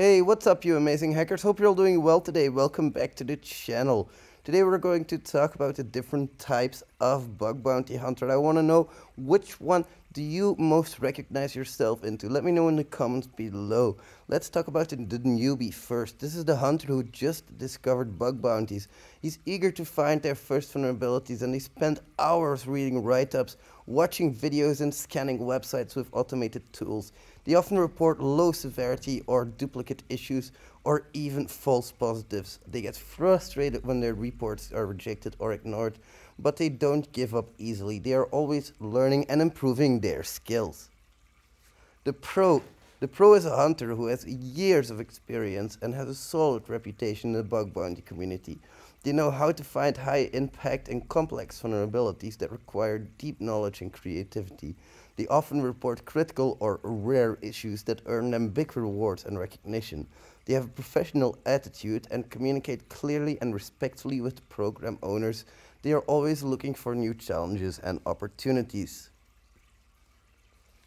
Hey, what's up you amazing hackers? Hope you're all doing well today. Welcome back to the channel. Today we're going to talk about the different types of bug bounty hunter. I want to know which one do you most recognize yourself into? Let me know in the comments below. Let's talk about the, newbie first. This is the hunter who just discovered bug bounties. He's eager to find their first vulnerabilities and he spent hours reading write-ups, watching videos and scanning websites with automated tools. They often report low severity or duplicate issues or even false positives. They get frustrated when their reports are rejected or ignored but they don't give up easily. They are always learning and improving their skills. The pro the pro is a hunter who has years of experience and has a solid reputation in the bug bounty community. They know how to find high impact and complex vulnerabilities that require deep knowledge and creativity. They often report critical or rare issues that earn them big rewards and recognition. They have a professional attitude and communicate clearly and respectfully with program owners they are always looking for new challenges and opportunities.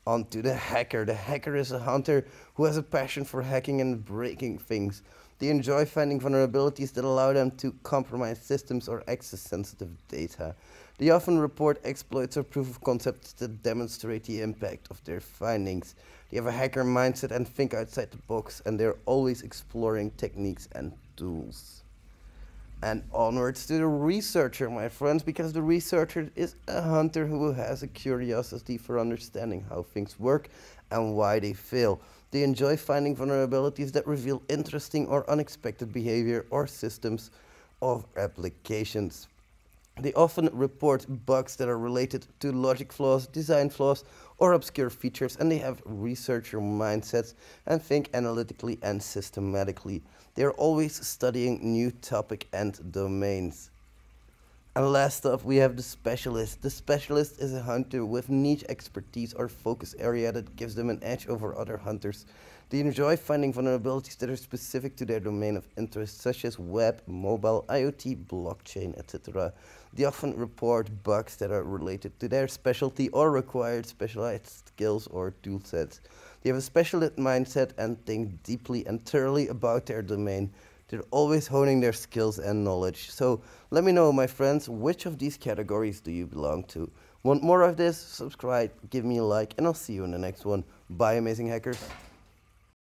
On to the hacker. The hacker is a hunter who has a passion for hacking and breaking things. They enjoy finding vulnerabilities that allow them to compromise systems or access sensitive data. They often report exploits or proof of concepts that demonstrate the impact of their findings. They have a hacker mindset and think outside the box, and they're always exploring techniques and tools and onwards to the researcher, my friends, because the researcher is a hunter who has a curiosity for understanding how things work and why they fail. They enjoy finding vulnerabilities that reveal interesting or unexpected behavior or systems of applications. They often report bugs that are related to logic flaws, design flaws, or obscure features, and they have researcher mindsets and think analytically and systematically. They are always studying new topic and domains. And last up, we have the specialist. The specialist is a hunter with niche expertise or focus area that gives them an edge over other hunters. They enjoy finding vulnerabilities that are specific to their domain of interest, such as web, mobile, IoT, blockchain, etc. They often report bugs that are related to their specialty or required specialized skills or toolsets. They have a specialist mindset and think deeply and thoroughly about their domain. They're always honing their skills and knowledge. So let me know, my friends, which of these categories do you belong to? Want more of this? Subscribe, give me a like, and I'll see you in the next one. Bye, amazing hackers.